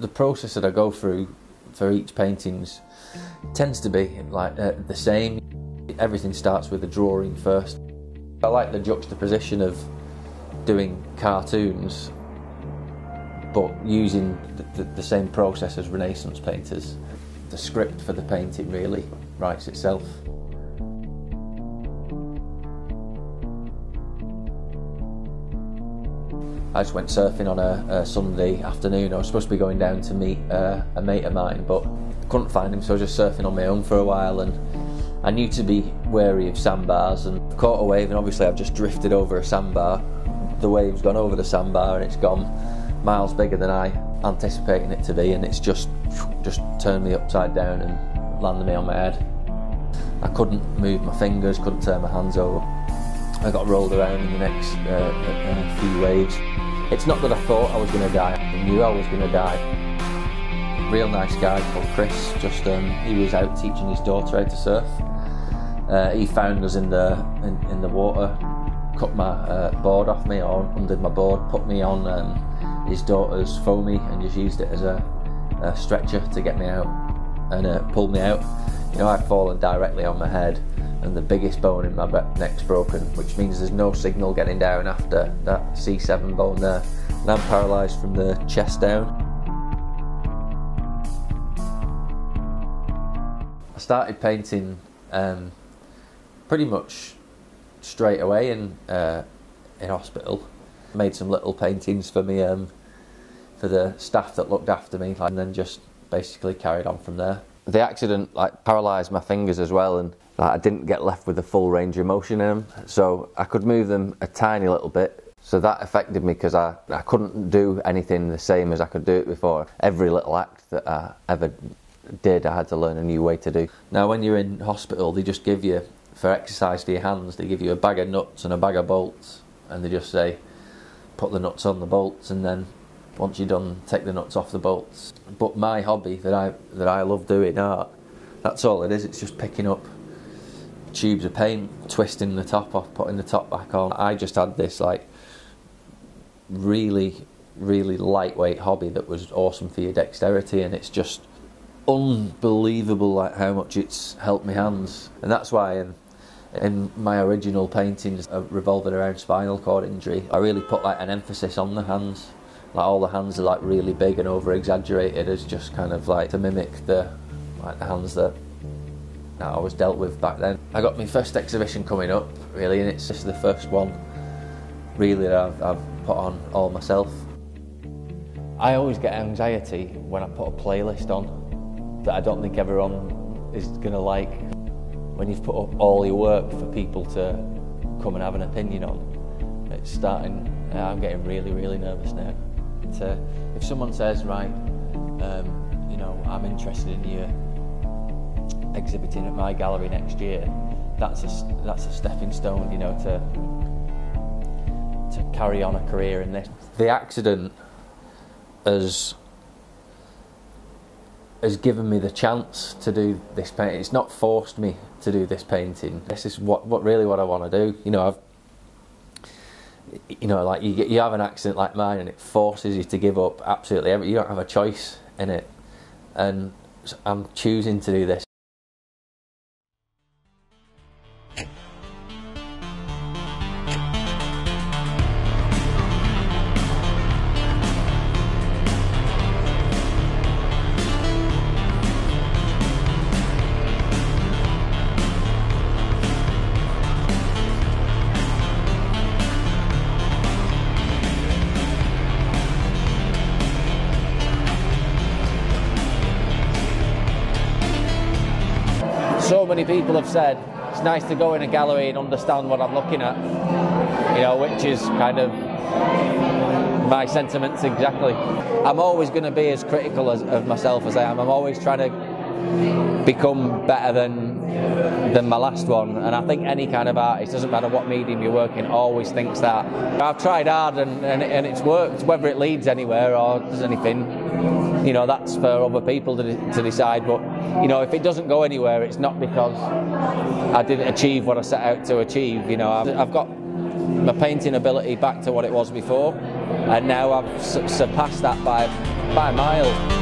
the process that I go through for each paintings tends to be like uh, the same. Everything starts with a drawing first. I like the juxtaposition of doing cartoons but using the, the, the, same process as Renaissance painters. The script for the painting really writes itself. I just went surfing on a, a, Sunday afternoon. I was supposed to be going down to meet uh, a mate of mine, but couldn't find him, so I was just surfing on my own for a while. And I knew to be wary of sandbars and caught a wave, and obviously I've just drifted over a sandbar. The wave's gone over the sandbar and it's gone miles bigger than I anticipating it to be, and it's just just turned me upside down and landed me on my head. I couldn't move my fingers, couldn't turn my hands over. I got rolled around in the next uh, uh, few waves. It's not that I thought I was going to die, I knew I was going to die. Real nice guy called Chris, just um, he was out teaching his daughter how to surf. Uh, he found us in the in, in the water, cut my uh, board off me or undid my board, put me on um, his daughter's foamy and just used it as a, a stretcher to get me out and uh, pulled me out. You know, I'd fallen directly on my head and the biggest bone in my neck's broken, which means there's no signal getting down after that C7 bone there. And I'm paralysed from the chest down. I started painting um, pretty much straight away in uh, in hospital. Made some little paintings for me um, for the staff that looked after me, and then just basically carried on from there. The accident like paralysed my fingers as well, and I didn't get left with the full range of motion in them, so I could move them a tiny little bit. So that affected me because I, I couldn't do anything the same as I could do it before. Every little act that I ever did, I had to learn a new way to do. Now, when you're in hospital, they just give you, for exercise for your hands, they give you a bag of nuts and a bag of bolts, and they just say, put the nuts on the bolts, and then once you're done, take the nuts off the bolts. But my hobby that I that I love doing art, that's all it is. It's just picking up tubes of paint, twisting the top off, putting the top back on. I just had this like really, really lightweight hobby that was awesome for your dexterity, and it's just unbelievable like how much it's helped my hands, and that's why in, in my original paintings revolving around spinal cord injury, I really put like an emphasis on the hands. Like all the hands are like really big and over exaggerated as just kind of like to mimic the like the hands that that I was dealt with back then. I got my first exhibition coming up, really, and it's just the first one really that I've, I've put on all myself. I always get anxiety when I put a playlist on that I don't think everyone is going to like. When you've put up all your work for people to come and have an opinion on, it's starting. I'm getting really, really nervous now. To, if someone says, right, um, you know, I'm interested in you exhibiting at my gallery next year, that's a, that's a stepping stone, you know, to to carry on a career in this. The accident has has given me the chance to do this painting. It's not forced me to do this painting. This is what, what really what I want to do. You know, I've you know, like you you have an accident like mine, and it forces you to give up absolutely everything. You don't have a choice in it, and I'm choosing to do this. So many people have said it's nice to go in a gallery and understand what I'm looking at, you know, which is kind of my sentiments exactly. I'm always going to be as critical as, of myself as I am. I'm always trying to become better than than my last one. And I think any kind of artist, doesn't matter what medium you're working, always thinks that. I've tried hard and, and, and it's worked. Whether it leads anywhere or does anything, you know, that's for other people to, to decide. But you know, if it doesn't go anywhere, it's not because I didn't achieve what I set out to achieve. You know, I've, I've got my painting ability back to what it was before, and now I've su- surpassed that by by a mile.